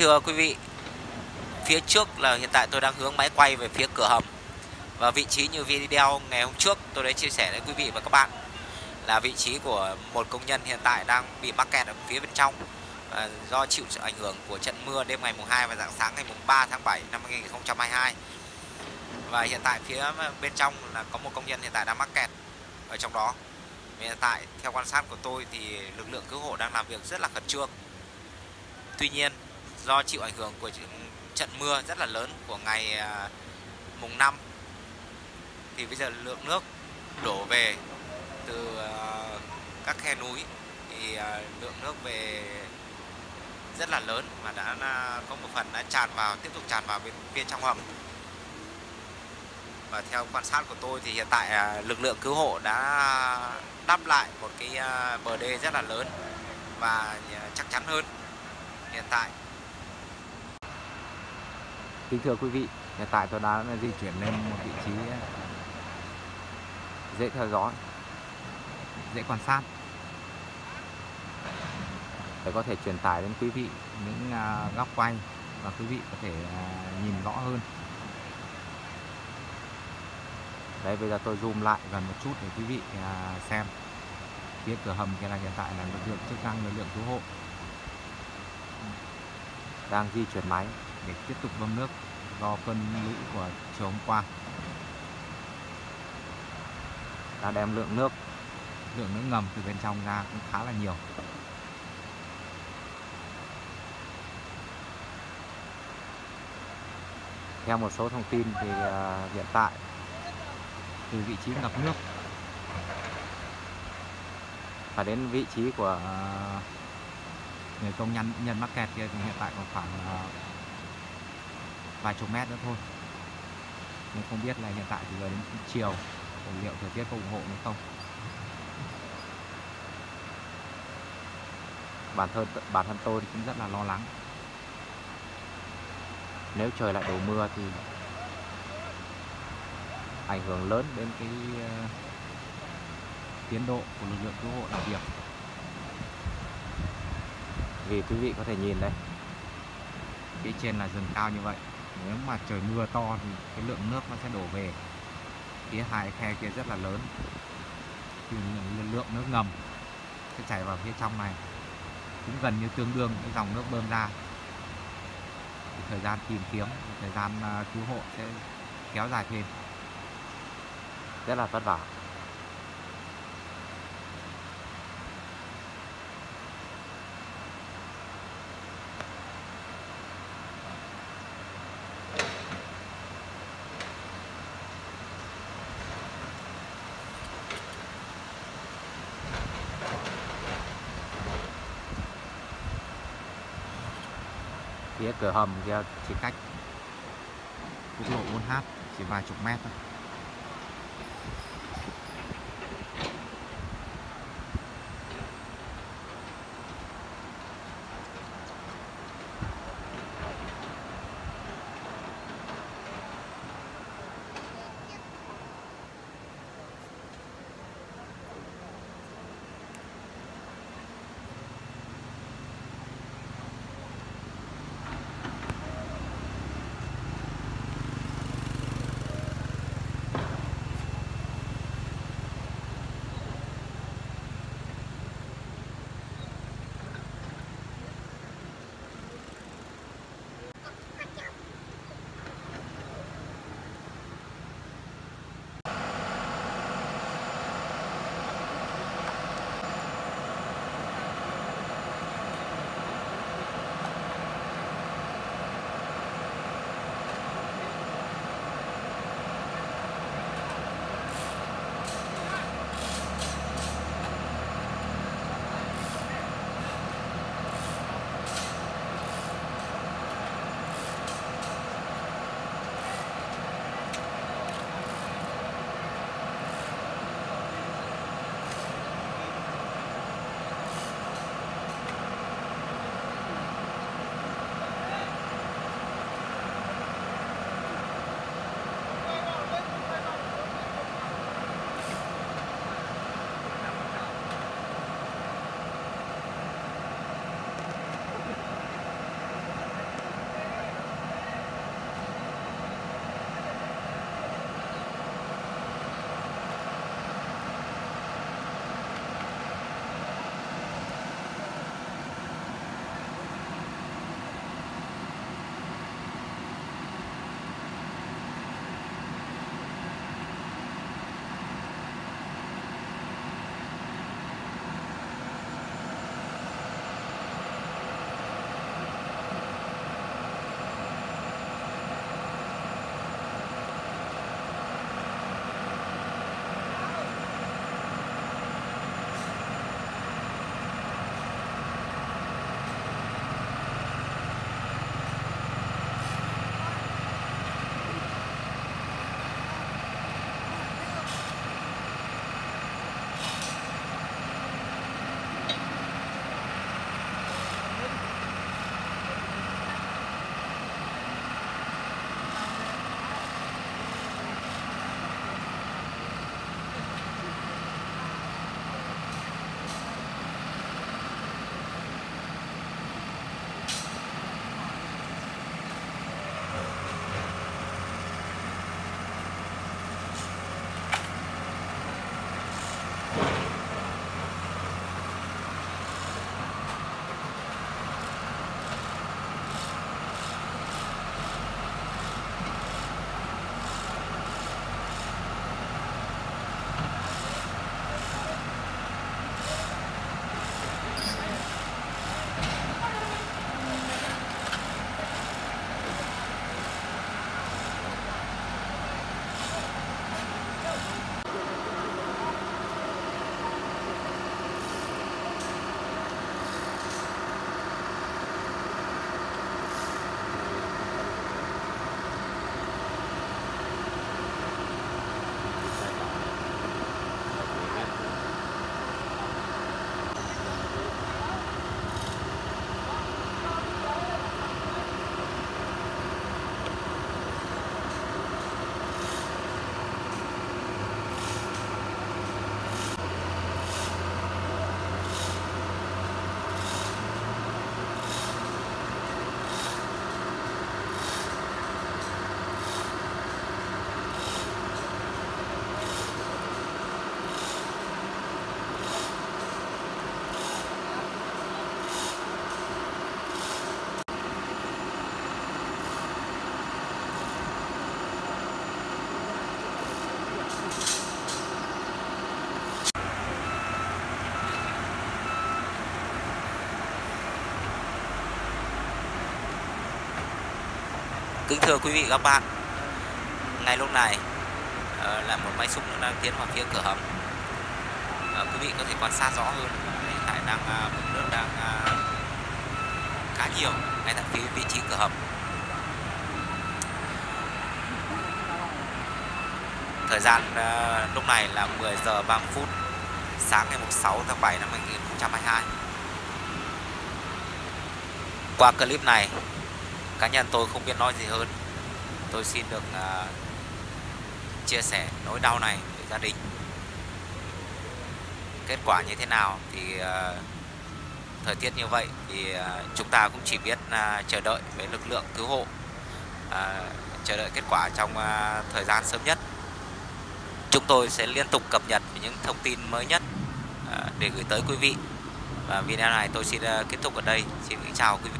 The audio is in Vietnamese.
thưa quý vị, phía trước là hiện tại tôi đang hướng máy quay về phía cửa hầm. Và vị trí như video ngày hôm trước tôi đã chia sẻ với quý vị và các bạn là vị trí của một công nhân hiện tại đang bị mắc kẹt ở phía bên trong. À, do chịu sự ảnh hưởng của trận mưa đêm ngày mùng 2 và dạng sáng ngày mùng 3 tháng 7 năm 2022 và hiện tại phía bên trong là có một công nhân hiện tại đang mắc kẹt ở trong đó. Hiện tại theo quan sát của tôi thì lực lượng cứu hộ đang làm việc rất là khẩn trương. Tuy nhiên do chịu ảnh hưởng của trận mưa rất là lớn của ngày à, mùng 5 thì bây giờ lượng nước đổ về từ à, các khe núi. Thì à, lượng nước về rất là lớn và đã có một phần đã tràn vào, tiếp tục tràn vào bên bên trong hầm. Và theo quan sát của tôi thì hiện tại lực lượng cứu hộ đã đắp lại một cái bờ đê rất là lớn và chắc chắn hơn hiện tại. Kính thưa quý vị, hiện tại tôi đã di chuyển lên một vị trí ờ, dễ theo dõi, dễ quan sát. Để có thể truyền tải đến quý vị những ờ, góc quay và quý vị có thể ờ, nhìn rõ hơn. Đây bây giờ tôi zoom lại gần một chút để quý vị xem. Phía cửa hầm kia là hiện tại là lực lượng chức năng lực lượng cứu hộ. Đang di chuyển máy để tiếp tục bơm nước do cơn lũ của chiều hôm qua. Đã đem lượng nước lượng nước ngầm từ bên trong ra cũng khá là nhiều. Theo một số thông tin thì uh, hiện tại từ vị trí ngập nước và đến vị trí của uh, người công nhân nhân mắc kẹt kia thì hiện tại còn khoảng uh, vài chục mét nữa thôi. Nhưng không biết là hiện tại thì giờ đến chiều liệu thời tiết có ủng hộ nữa không? Bản thân bản thân tôi cũng rất là lo lắng. Nếu trời lại đổ mưa thì ảnh hưởng lớn đến cái ờ, tiến độ của lực lượng cứu hộ làm việc vì quý vị có thể nhìn đây, phía trên là rừng cao như vậy nếu mà trời mưa to thì cái lượng nước nó sẽ đổ về. Phía hai khe kia rất là lớn. Thì lượng nước ngầm sẽ chảy vào phía trong này. Cũng gần như tương đương với dòng nước bơm ra. Thì thời gian tìm kiếm, thời gian à, cứu hộ sẽ kéo dài thêm. Rất là vất vả. Phía cửa hầm kia chỉ cách quốc lộ 4H chỉ vài chục mét thôi. Kính thưa quý vị các bạn. Ngay lúc này uh, là một máy xúc đang tiến vào phía cửa hầm. Uh, quý vị có thể quan sát rõ hơn hiện tại đang à, uh, mực nước đang uh, khá nhiều ngay tại phía vị trí cửa hầm. Thời gian uh, lúc này là 10 giờ 30 phút sáng ngày 6 tháng 7 năm 2022 qua clip này cá nhân tôi không biết nói gì hơn. Tôi xin được uh, chia sẻ nỗi đau này với gia đình. Kết quả như thế nào thì uh, thời tiết như vậy thì uh, chúng ta cũng chỉ biết uh, chờ đợi với lực lượng cứu hộ uh, chờ đợi kết quả trong uh, thời gian sớm nhất. Chúng tôi sẽ liên tục cập nhật những thông tin mới nhất uh, để gửi tới quý vị. Và video này tôi xin uh, kết thúc ở đây. Xin kính chào quý vị.